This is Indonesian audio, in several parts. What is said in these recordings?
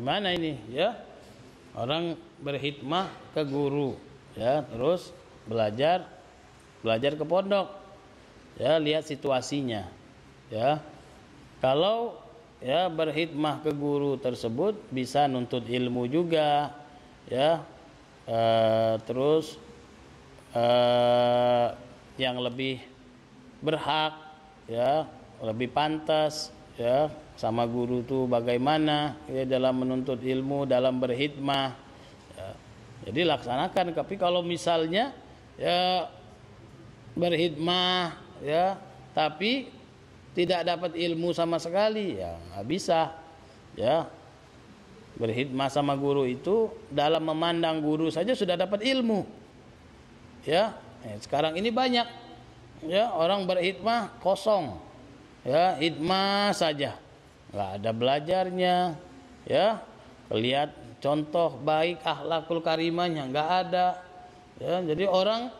gimana ini? Ya orang berhikmah ke guru ya terus belajar belajar ke pondok ya lihat situasinya ya. Kalau ya berhikmah ke guru tersebut bisa nuntut ilmu juga ya e, terus e, yang lebih berhak ya lebih pantas ya sama guru tuh bagaimana? Ya dalam menuntut ilmu dalam berhikmah ya. jadi laksanakan. Tapi kalau misalnya ya berhikmah ya tapi tidak dapat ilmu sama sekali ya nggak bisa. Ya berhikmah sama guru itu dalam memandang guru saja sudah dapat ilmu. Ya eh, sekarang ini banyak. Ya orang berhikmah kosong ya hikmah saja. Nggak ada belajarnya. Ya lihat contoh baik akhlakul karimahnya nggak ada. Ya jadi orang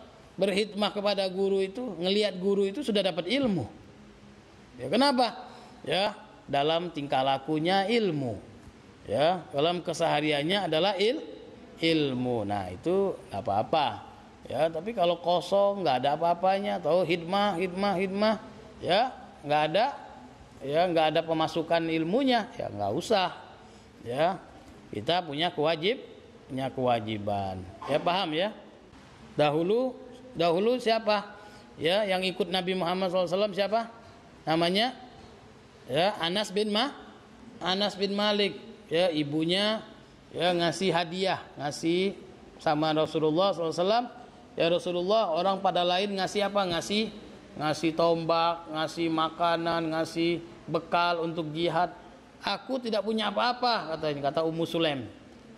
berhikmah kepada guru itu ngelihat guru itu sudah dapat ilmu. Ya kenapa? Ya dalam tingkah lakunya ilmu. Ya dalam kesehariannya adalah il ilmu. Nah itu apa-apa. Ya tapi kalau kosong nggak ada apa-apanya. Atau hikmah hikmah hikmah. Ya nggak ada ya nggak ada pemasukan ilmunya ya nggak usah ya. Kita punya kewajib punya kewajiban ya paham ya? Dahulu dahulu siapa? Ya yang ikut Nabi Muhammad SAW siapa? Namanya ya Anas bin Ma Anas bin Malik ya ibunya ya ngasih hadiah ngasih sama Rasulullah SAW ya Rasulullah orang pada lain ngasih apa? Ngasih ngasih tombak, ngasih makanan, ngasih bekal untuk jihad. Aku tidak punya apa-apa katanya kata Ummu Sulaim.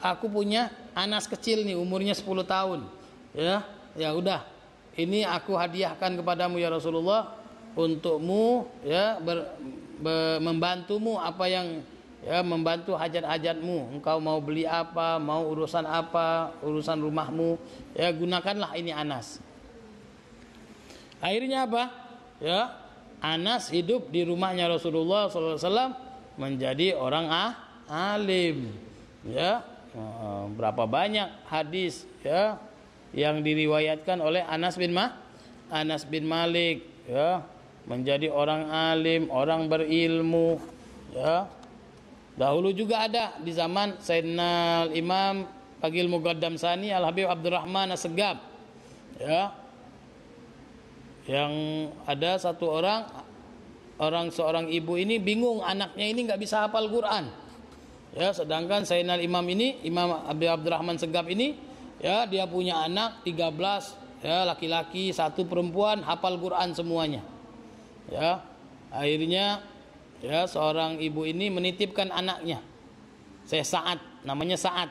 Aku punya anas kecil nih umurnya 10 tahun. Ya, ya udah. Ini aku hadiahkan kepadamu ya Rasulullah untukmu ya ber, ber, membantumu apa yang ya membantu hajat-hajatmu. Engkau mau beli apa, mau urusan apa, urusan rumahmu, ya gunakanlah ini anas. Akhirnya apa? Ya, Anas hidup di rumahnya Rasulullah SAW menjadi orang ah, alim. Ya, eh, berapa banyak hadis ya yang diriwayatkan oleh Anas bin Mah Anas bin Malik ya menjadi orang alim, orang berilmu ya. Dahulu juga ada di zaman Sayyidina Imam Pagil Mugaddam Sani Al Habib Abdurrahman Asegab ya yang ada satu orang orang seorang ibu ini bingung anaknya ini nggak bisa hafal Quran. Ya sedangkan Sayyidina Imam ini Imam Abdul Abdurrahman Segap ini ya dia punya anak 13 ya laki-laki satu perempuan hafal Quran semuanya. Ya akhirnya ya seorang ibu ini menitipkan anaknya. Saya saat namanya saat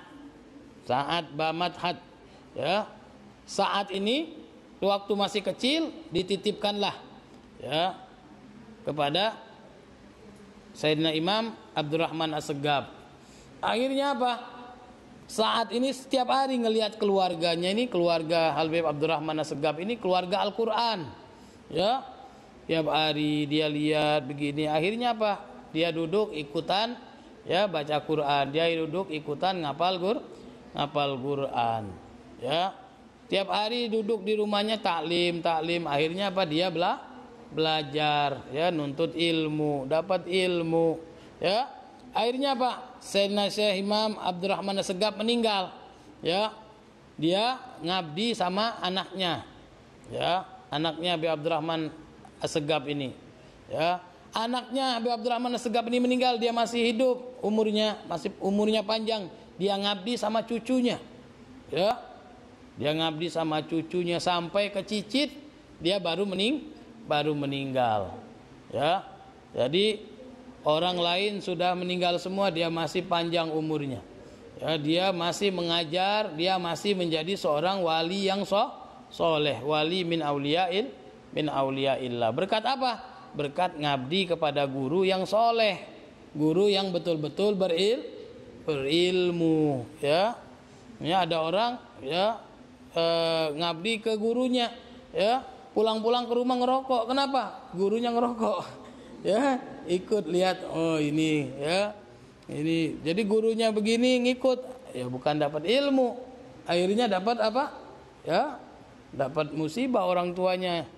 saat bamat had ya. Saat ini waktu masih kecil dititipkanlah ya kepada Sayyidina Imam Abdurrahman As-Segab. Akhirnya apa? Saat ini setiap hari ngelihat keluarganya ini keluarga Habib Abdurrahman As-Segab ini keluarga Al-Qur'an. Ya. Tiap hari dia lihat begini. Akhirnya apa? Dia duduk ikutan ya baca Quran. Dia duduk ikutan ngapal Gur ngapal Quran. Ya. Tiap hari duduk di rumahnya taklim, taklim. Akhirnya apa? Dia bela belajar, ya, nuntut ilmu, dapat ilmu, ya. Akhirnya apa? Sayyidina Syekh Imam Abdurrahman Segap meninggal, ya. Dia ngabdi sama anaknya, ya. Anaknya Abi Abdurrahman Segap ini, ya. Anaknya Abi Abdurrahman Segap ini meninggal, dia masih hidup, umurnya masih umurnya panjang. Dia ngabdi sama cucunya, ya dia ngabdi sama cucunya sampai ke cicit, dia baru mening baru meninggal. Ya. Jadi orang lain sudah meninggal semua, dia masih panjang umurnya. Ya, dia masih mengajar, dia masih menjadi seorang wali yang so, soleh, wali min auliyail min auliyaillah. Berkat apa? Berkat ngabdi kepada guru yang soleh, guru yang betul-betul beril, berilmu. Ya, ini ada orang ya e, ngabdi ke gurunya ya. Pulang-pulang ke rumah ngerokok. Kenapa? Gurunya ngerokok. Ya ikut lihat oh ini ya. Ini jadi gurunya begini ngikut. Ya bukan dapat ilmu. Akhirnya dapat apa? Ya dapat musibah orang tuanya